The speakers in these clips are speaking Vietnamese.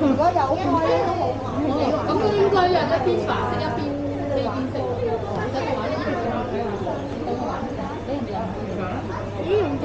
如果有開咧都好玩。咁佢應該有一邊白色一邊呢邊色，黃色嘅話咧。呢唔得。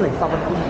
零十啊！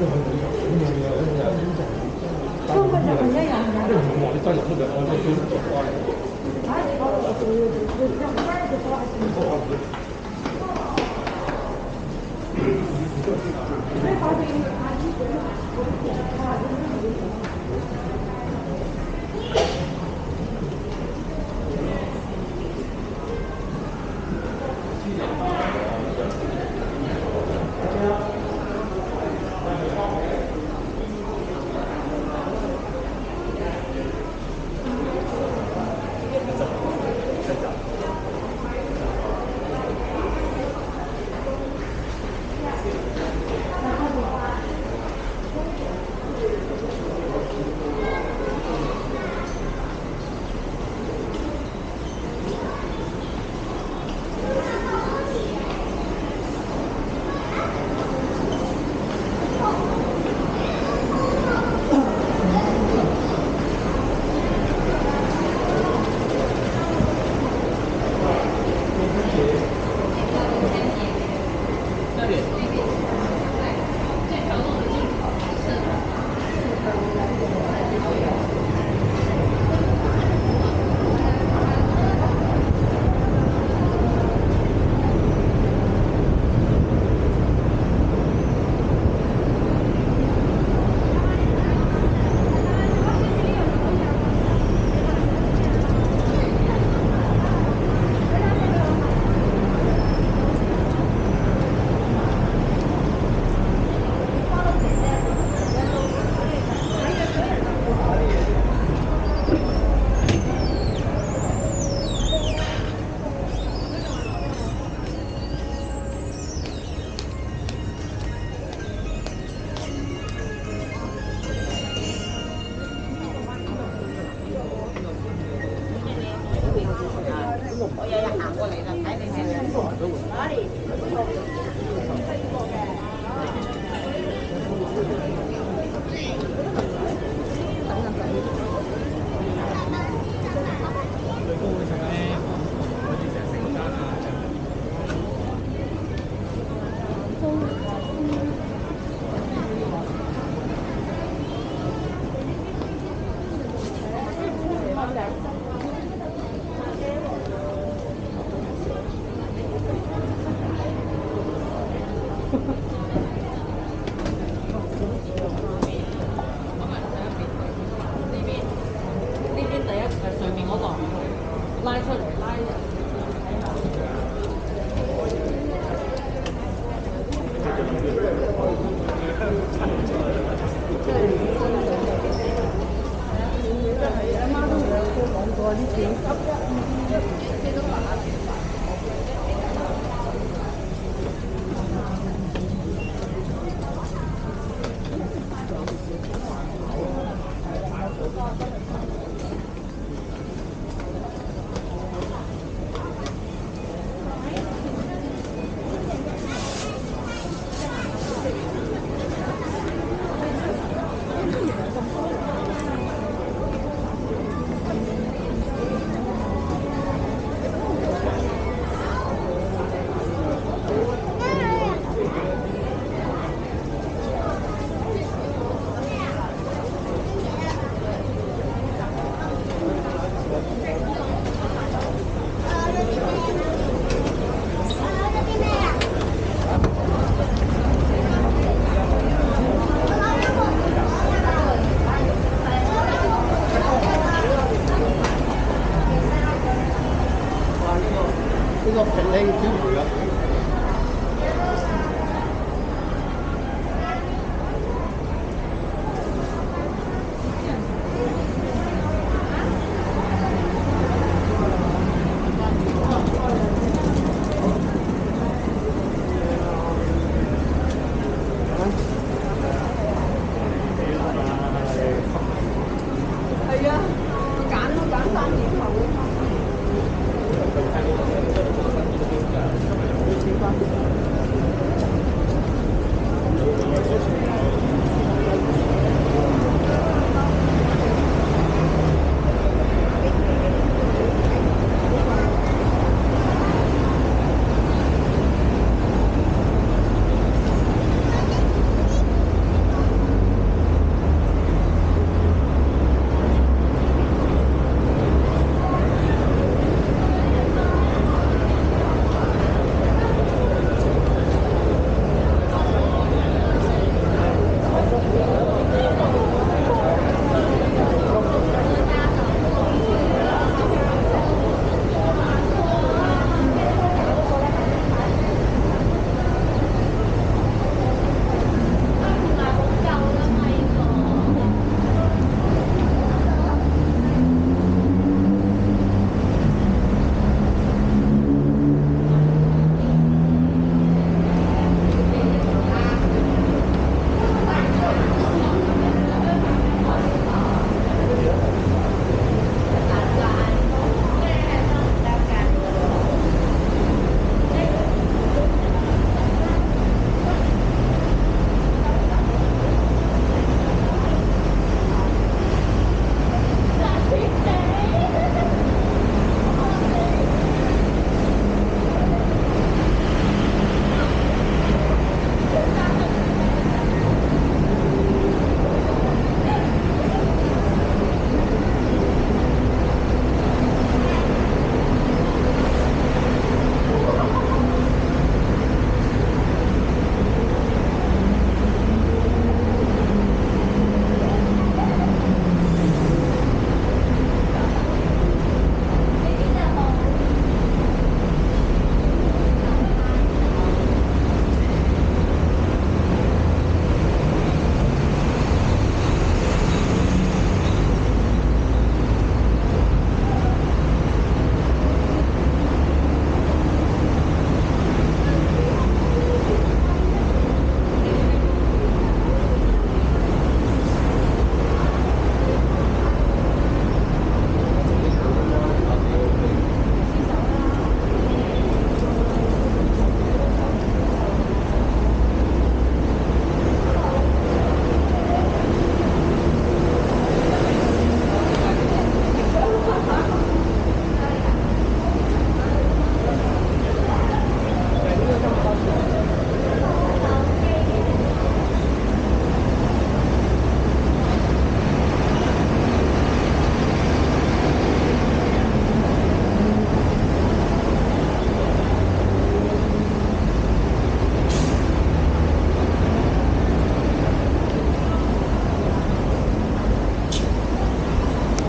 呢